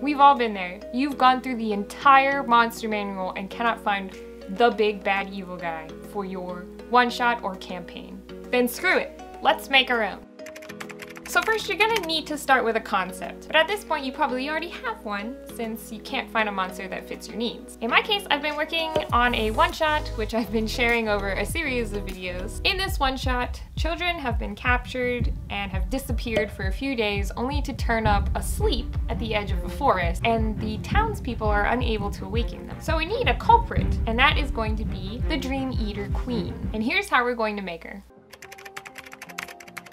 We've all been there. You've gone through the entire monster manual and cannot find the big bad evil guy for your one-shot or campaign. Then screw it, let's make our own. So first you're gonna need to start with a concept, but at this point you probably already have one since you can't find a monster that fits your needs. In my case, I've been working on a one-shot, which I've been sharing over a series of videos. In this one-shot, children have been captured and have disappeared for a few days only to turn up asleep at the edge of a forest, and the townspeople are unable to awaken them. So we need a culprit, and that is going to be the Dream Eater Queen. And here's how we're going to make her.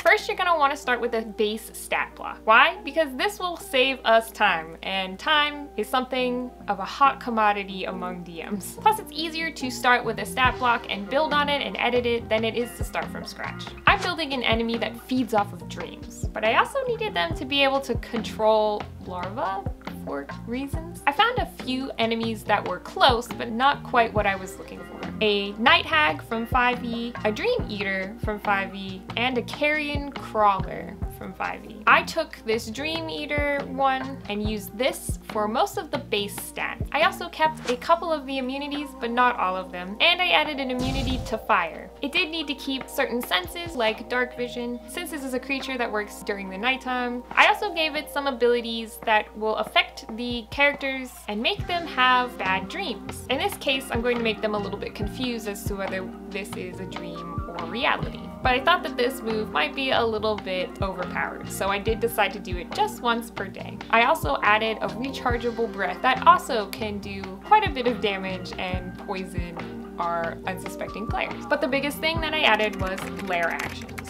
First, you're gonna wanna start with a base stat block. Why? Because this will save us time, and time is something of a hot commodity among DMs. Plus, it's easier to start with a stat block and build on it and edit it than it is to start from scratch. I'm building an enemy that feeds off of dreams, but I also needed them to be able to control larvae for reasons. I found a few enemies that were close, but not quite what I was looking for. A Night Hag from 5e, a Dream Eater from 5e, and a Carrion Crawler from 5e. I took this Dream Eater one and used this for most of the base stats. I also kept a couple of the immunities, but not all of them, and I added an immunity to fire. It did need to keep certain senses, like dark vision, since this is a creature that works during the nighttime. I also gave it some abilities that will affect the characters and make them have bad dreams. In this case, I'm going to make them a little bit confused as to whether this is a dream or reality. But I thought that this move might be a little bit overpowered, so I did decide to do it just once per day. I also added a rechargeable breath that also can do quite a bit of damage and poison our unsuspecting players. But the biggest thing that I added was lair actions.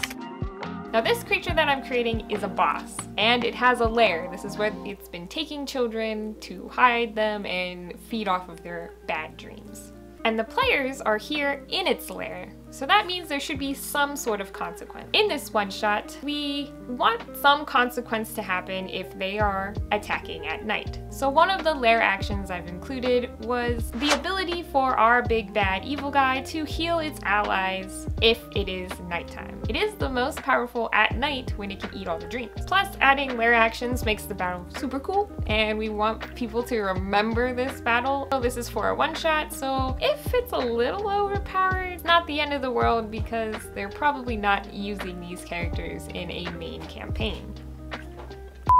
Now this creature that I'm creating is a boss, and it has a lair. This is where it's been taking children to hide them and feed off of their bad dreams. And the players are here in its lair, so that means there should be some sort of consequence. In this one shot, we want some consequence to happen if they are attacking at night. So one of the lair actions I've included was the ability for our big bad evil guy to heal its allies if it is nighttime. It is the most powerful at night when it can eat all the dreams. Plus adding lair actions makes the battle super cool and we want people to remember this battle. So this is for a one shot, so if it's a little overpowered, not the end of the the world because they're probably not using these characters in a main campaign.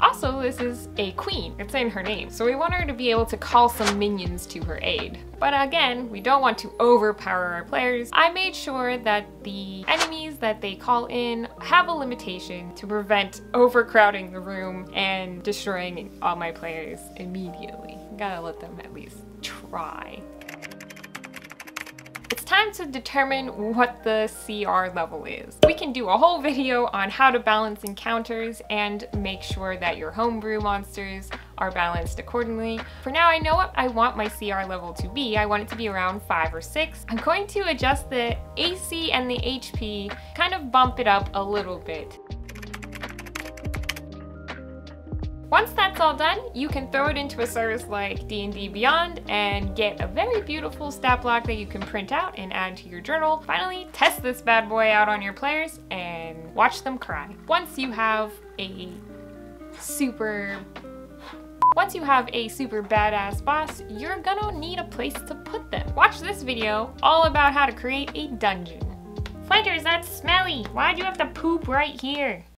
Also, this is a queen, it's in her name, so we want her to be able to call some minions to her aid. But again, we don't want to overpower our players. I made sure that the enemies that they call in have a limitation to prevent overcrowding the room and destroying all my players immediately. Gotta let them at least try time to determine what the CR level is. We can do a whole video on how to balance encounters and make sure that your homebrew monsters are balanced accordingly. For now, I know what I want my CR level to be. I want it to be around 5 or 6. I'm going to adjust the AC and the HP, kind of bump it up a little bit. Once that's all done, you can throw it into a service like D&D Beyond and get a very beautiful stat block that you can print out and add to your journal. Finally, test this bad boy out on your players and watch them cry. Once you have a super once you have a super badass boss, you're gonna need a place to put them. Watch this video all about how to create a dungeon. Flinters, that's smelly. Why'd you have to poop right here?